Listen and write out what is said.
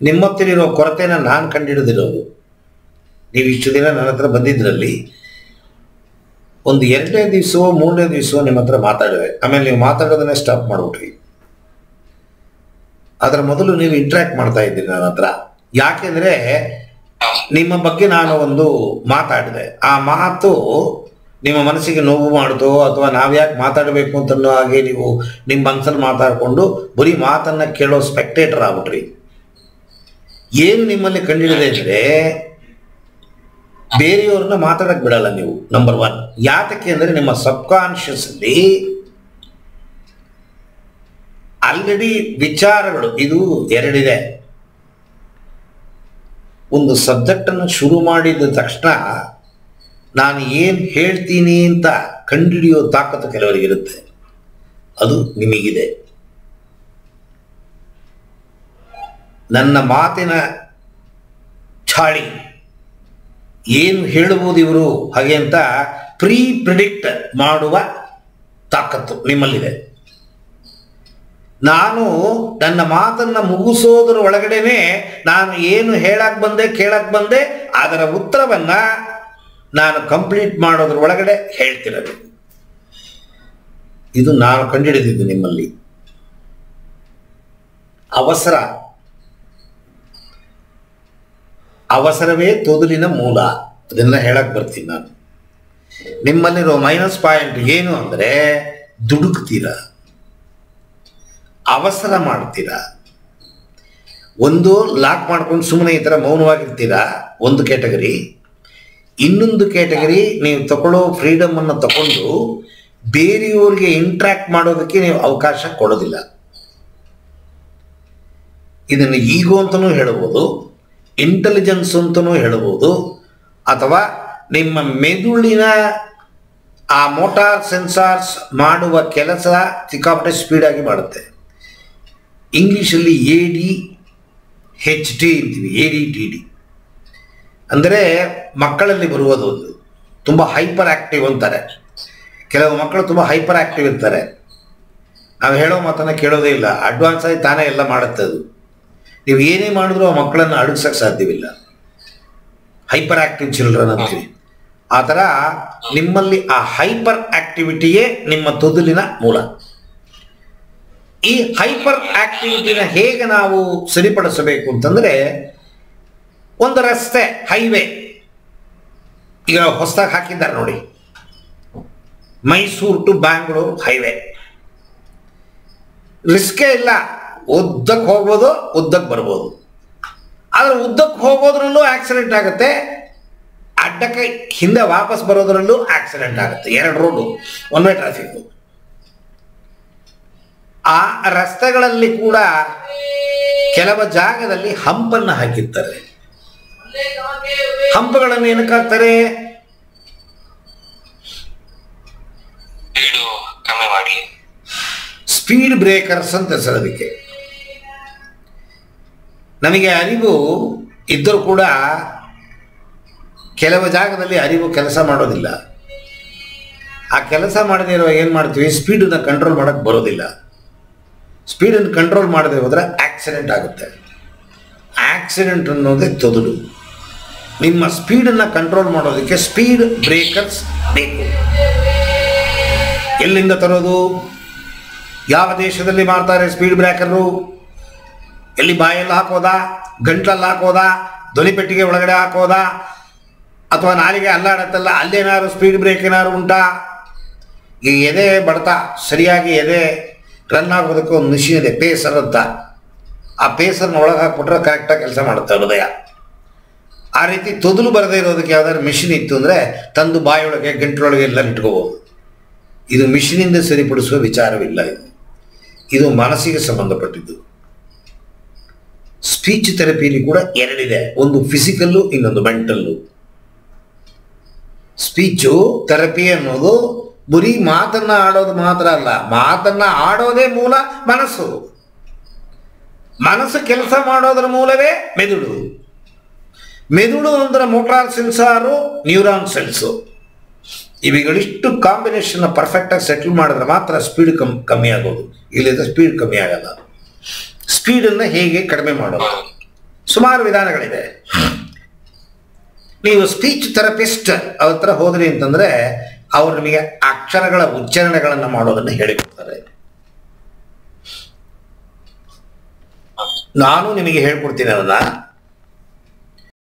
ನಿಮ್ಮತ್ತಿರೋ ಕೊರತೆನ ನಾನು ಕಂಡಿಡಿದಿರೋದು. ನೀವು ಇಷ್ಟು ದಿನ ನನ್ನ ಹತ್ರ ಬಂದಿದ್ದರಲ್ಲಿ ಒಂದು ಎರಡನೇ ದಿವಸವೋ ಮೂರನೇ ದಿವಸವೋ ನಿಮ್ಮ ಹತ್ರ ಮಾತಾಡಿದೆ. ಆಮೇಲೆ ನೀವು ಮಾತಾಡೋದನ್ನೇ ಸ್ಟಾಪ್ ಮಾಡಿಬಿಟ್ರಿ ಅದರ ಮೊದಲು ನೀವು ಇಂಟ್ರ್ಯಾಕ್ಟ್ ಮಾಡ್ತಾ ಇದ್ದೀರಿ ನನ್ನ ಹತ್ರ. ಯಾಕೆಂದ್ರೆ ನಿಮ್ಮ ಬಗ್ಗೆ ನಾನು ಒಂದು ಮಾತಾಡಿದೆ. ಆ ಮಾತು ನಿಮ್ಮ ಮನಸ್ಸಿಗೆ ನೋವು ಮಾಡಿತು ಅಥವಾ ನಾವು ಯಾಕೆ ಮಾತಾಡಬೇಕು ಅಂತ ಹಾಗೆ ನೀವು ನಿಮ್ಮ ಮನಸ್ಸಲ್ಲಿ ಮಾತಾಡಿಕೊಂಡು ಬರೀ ಮಾತನ್ನು ಕೇಳೋ ಸ್ಪೆಕ್ಟೇಟರ್ ಆಗ್ಬಿಟ್ರಿ. ಏನು ನಿಮ್ಮಲ್ಲಿ ಕಂಡಿಡಿದೆ ಅಂದ್ರೆ ಬೇರೆಯವ್ರನ್ನ ಮಾತಾಡಕ್ ಬಿಡಲ್ಲ ನೀವು ನಂಬರ್ ಒನ್ ಯಾತಕ್ಕೆ ಅಂದ್ರೆ ನಿಮ್ಮ ಸಬ್ ಕಾನ್ಶಿಯಸ್ ಆಲ್ರೆಡಿ ವಿಚಾರಗಳು, ಇದು ಎರಡಿದೆ. ಒಂದು ಸಬ್ಜೆಕ್ಟ್ ಅನ್ನು ಶುರು ಮಾಡಿದ ತಕ್ಷಣ ನಾನು ಏನು ಹೇಳ್ತೀನಿ ಅಂತ ಕಂಡುಹಿಡಿಯೋ ತಾಕತ್ತು ಕೆಲವರಿಗಿರುತ್ತೆ ಅದು ನಿಮಗಿದೆ. ನನ್ನ ಮಾತಿನ ಛಾಳಿ. ಏನು ಹೇಳಬಹುದು ಇವರು? ಹಾಗೆ ಅಂತ ಪ್ರೀ ಪ್ರಿಡಿಕ್ಟ್ ಮಾಡುವ ತಾಕತ್ತು ನಿಮ್ಮಲ್ಲಿದೆ. ನಾನು ನನ್ನ ಮಾತನ್ನ ಮುಗಿಸೋದ್ರ ಒಳಗಡೆನೆ ನಾನು ಏನು ಹೇಳಕ್ಕೆ ಬಂದೆ ಕೇಳಕ್ಕೆ ಬಂದೆ, ಅದರ ಉತ್ತರವನ್ನ ನಾನು ಕಂಪ್ಲೀಟ್ ಮಾಡೋದ್ರ ಒಳಗಡೆ ಹೇಳ್ತಿರೋದು. ಇದು ನಾನು ಕಂಡುಹಿಡಿದಿದ್ದು ನಿಮ್ಮಲ್ಲಿ. ಅವಸರ. ಅವಸರವೇ ತೊದಲಿನ ಮೂಲ. ಅದನ್ನ ಹೇಳಕ್ ಬರ್ತೀನಿ ನಾನು. ನಿಮ್ಮಲ್ಲಿರೋ ಮೈನಸ್ ಪಾಯಿಂಟ್ ಏನು ಅಂದ್ರೆ ದುಡುಕ್ತೀರ? ಅವಸರ ಮಾಡ್ತೀರಾ? ಒಂದು ಲಾಕ್ ಮಾಡ್ಕೊಂಡು ಸುಮ್ಮನೆ ಈ ಥರ ಮೌನವಾಗಿರ್ತೀರಾ? ಒಂದು ಕ್ಯಾಟಗರಿ ಇನ್ನೊಂದು ಕ್ಯಾಟಗರಿ ನೀವು ತಗೊಳ್ಳೋ ಫ್ರೀಡಮ್ ಅನ್ನು ತಗೊಂಡು ಬೇರೆಯವ್ರಿಗೆ ಇಂಟ್ರಾಕ್ಟ್ ಮಾಡೋದಕ್ಕೆ ನೀವು ಅವಕಾಶ ಕೊಡೋದಿಲ್ಲ. ಇದನ್ನು ಈಗೋ ಅಂತಲೂ ಹೇಳ್ಬೋದು. ಇಂಟೆಲಿಜೆನ್ಸ್ ಅಂತಲೂ ಹೇಳ್ಬೋದು. ಅಥವಾ ನಿಮ್ಮ ಮೆದುಳಿನ ಆ ಮೋಟಾರ್ ಸೆನ್ಸಾರ್ಸ್ ಮಾಡುವ ಕೆಲಸ ಸಿಕ್ಕಾಪಟ್ಟೆ ಸ್ಪೀಡಾಗಿ ಮಾಡುತ್ತೆ. ಇಂಗ್ಲೀಷಲ್ಲಿ ಎ ಡಿ ಹೆಚ್ ಡಿ ಅಂತೀವಿ ಎ ಡಿ ಟಿ ಡಿ ಅಂದರೆ ಮಕ್ಕಳಲ್ಲಿ ಬರುವುದು ತುಂಬ ಹೈಪರ್ ಆಕ್ಟಿವ್ ಅಂತಾರೆ. ಕೆಲವು ಮಕ್ಕಳು ತುಂಬ ಹೈಪರ್ ಆಕ್ಟಿವ್ ಇರ್ತಾರೆ. ನಾವು ಹೇಳೋ ಮಾತನ್ನು ಕೇಳೋದೇ ಇಲ್ಲ. ಅಡ್ವಾನ್ಸ್ ಆಗಿ ತಾನೇ ಎಲ್ಲ ಮಾಡುತ್ತೆ ಅದು. ನೀವು ಏನೇ ಮಾಡಿದ್ರು ಆ ಮಕ್ಕಳನ್ನು ಅಡಗಿಸಕ್ಕೆ ಸಾಧ್ಯವಿಲ್ಲ. ಹೈಪರ್ ಆಕ್ಟಿವ್ ಚಿಲ್ಡ್ರನ್ ಅಂತೀವಿ. ಆ ಥರ ನಿಮ್ಮಲ್ಲಿ ಆ ಹೈಪರ್ ಆಕ್ಟಿವಿಟಿಯೇ ನಿಮ್ಮ ತೊದಲಿನ ಮೂಲ. ಈ ಹೈಪರ್ ಆಕ್ಟಿವಿಟಿನ ಹೇಗೆ ನಾವು ಸರಿಪಡಿಸಬೇಕು ಅಂತಂದ್ರೆ, ಒಂದು ರಸ್ತೆ ಹೈವೇ ಈಗ ಹೊಸದಾಗಿ ಹಾಕಿದ್ದಾರೆ ನೋಡಿ. ಮೈಸೂರು ಟು ಬ್ಯಾಂಗ್ಳೂರು ಹೈವೇ ರಿಸ್ಕೇ ಇಲ್ಲ. ಉದ್ದಕ್ಕೆ ಹೋಗ್ಬೋದು ಉದ್ದಕ್ಕೆ ಬರ್ಬೋದು. ಆದರೆ ಉದ್ದಕ್ಕೆ ಹೋಗೋದ್ರಲ್ಲೂ ಆಕ್ಸಿಡೆಂಟ್ ಆಗುತ್ತೆ. ಅಡ್ಡಕ್ಕೆ ಹಿಂದೆ ವಾಪಸ್ ಬರೋದ್ರಲ್ಲೂ ಆಕ್ಸಿಡೆಂಟ್ ಆಗುತ್ತೆ. ಎರಡು ರೋಡು ಒನ್ ವೇ ಟ್ರಾಫಿಕ್ ಆ ರಸ್ತೆಗಳಲ್ಲಿ ಕೂಡ ಕೆಲವು ಜಾಗದಲ್ಲಿ ಹಂಪನ್ನು ಹಾಕಿರ್ತಾರೆ. ಹಂಪಗಳನ್ನು ಏನಕ್ಕೆ ಹಾಕ್ತಾರೆ? ಸ್ಪೀಡು ಬ್ರೇಕರ್ಸ್ ಅಂತ ಹೆಸರು ಅದಕ್ಕೆ. ನಮಗೆ ಅರಿವು ಇದ್ದರೂ ಕೂಡ ಕೆಲವು ಜಾಗದಲ್ಲಿ ಅರಿವು ಕೆಲಸ ಮಾಡೋದಿಲ್ಲ. ಆ ಕೆಲಸ ಮಾಡದೇ ಇರುವಾಗ ಏನು ಮಾಡ್ತೀವಿ? ಸ್ಪೀಡನ್ನು ಕಂಟ್ರೋಲ್ ಮಾಡೋಕ್ಕೆ ಬರೋದಿಲ್ಲ. ಸ್ಪೀಡನ್ನು ಕಂಟ್ರೋಲ್ ಮಾಡದೆ ಹೋದರೆ ಆಕ್ಸಿಡೆಂಟ್ ಆಗುತ್ತೆ. ಆಕ್ಸಿಡೆಂಟ್ ಅನ್ನೋದೇ ತೊದಲು. ನಿಮ್ಮ ಸ್ಪೀಡನ್ನು ಕಂಟ್ರೋಲ್ ಮಾಡೋದಕ್ಕೆ ಸ್ಪೀಡ್ ಬ್ರೇಕರ್ಸ್ ಬೇಕು. ಎಲ್ಲಿಂದ ತರೋದು? ಯಾವ ದೇಶದಲ್ಲಿ ಮಾಡ್ತಾರೆ ಸ್ಪೀಡ್ ಬ್ರೇಕರು ಎಲ್ಲಿ ಬಾಯಲ್ಲಿ ಹಾಕೋದಾ? ಗಂಟ್ಲಲ್ಲಿ ಹಾಕೋದಾ? ಧ್ವನಿಪೆಟ್ಟಿಗೆ ಒಳಗಡೆ ಹಾಕೋದ? ಅಥವಾ ನಾಲಿಗೆ ಅಲ್ಲಾಡತ್ತಲ್ಲ ಅಲ್ಲೇನಾದ್ರು ಸ್ಪೀಡ್ ಬ್ರೇಕ್ ಏನಾದ್ರು ಉಂಟಾ? ಈ ಎದೆ ಬಡತ, ಸರಿಯಾಗಿ ಎದೆ ರನ್ ಆಗೋದಕ್ಕೆ ಒಂದು ಮಿಷಿನ್ ಇದೆ ಪೇಸರ್ ಅಂತ. ಆ ಪೇಸರ್ನ ಒಳಗೆ ಹಾಕ್ಬಿಟ್ರೆ ಕರೆಕ್ಟಾಗಿ ಕೆಲಸ ಮಾಡುತ್ತೆ ಹೃದಯ. ಆ ರೀತಿ ತೊದಲು ಬರದೇ ಇರೋದಕ್ಕೆ ಯಾವ್ದಾದ್ರು ಮಿಷಿನ್ ಇತ್ತು ಅಂದರೆ ತಂದು ಬಾಯೊಳಗೆ ಗಂಟಲೊಳಗೆ ಎಲ್ಲ ಇಟ್ಕೋಬೋದು. ಇದು ಮಿಷಿನಿಂದ ಸರಿಪಡಿಸುವ ವಿಚಾರವಿಲ್ಲ ಇದು. ಇದು ಮನಸ್ಸಿಗೆ ಸಂಬಂಧಪಟ್ಟಿದ್ದು. ಸ್ಪೀಚ್ ಥೆರಪಿಯಲ್ಲಿ ಕೂಡ ಎರಡಿದೆ. ಒಂದು ಫಿಸಿಕಲ್ಲು ಇನ್ನೊಂದು ಮೆಂಟಲ್ಲು ಸ್ಪೀಚು ಥೆರಪಿ ಅನ್ನೋದು ಬರೀ ಮಾತನ್ನ ಆಡೋದು ಮಾತ್ರ ಅಲ್ಲ, ಮಾತನ್ನ ಆಡೋದೇ ಮೂಲ ಮನಸ್ಸು. ಮನಸ್ಸು ಕೆಲಸ ಮಾಡೋದ್ರ ಮೂಲವೇ ಮೆದುಳು. ಮೆದುಳು ಅಂದ್ರೆ ಮೋಟಾರ್ ಸೆನ್ಸಾರು ನ್ಯೂರಾನ್ ಸೆಲ್ಸು ಇವುಗಳಿಷ್ಟು ಕಾಂಬಿನೇಷನ್ ಪರ್ಫೆಕ್ಟಾಗಿ ಸೆಟ್ಲ್ ಮಾಡಿದ್ರೆ ಮಾತ್ರ ಸ್ಪೀಡ್ ಕಮ್, ಕಮ್ಮಿ ಆಗೋದು. ಇಲ್ಲದ ಸ್ಪೀಡ್ ಕಮ್ಮಿ ಆಗಲ್ಲ. ಸ್ಪೀಡನ್ನು ಹೇಗೆ ಕಡಿಮೆ ಮಾಡೋದು? ಸುಮಾರು ವಿಧಾನಗಳಿದೆ ನೀವು ಸ್ಪೀಚ್ ಥೆರಪಿಸ್ಟ್ ಅವ್ರ ಹತ್ರ ಹೋದ್ರಿ ಅಂತಂದ್ರೆ, ಅವ್ರು ನಿಮಗೆ ಅಕ್ಷರಗಳ ಉಚ್ಚಾರಣೆಗಳನ್ನು ಮಾಡೋದನ್ನು ಹೇಳಿಕೊಡ್ತಾರೆ. ನಾನು ನಿಮಗೆ ಹೇಳ್ಕೊಡ್ತೀನಿ ಅದನ್ನ.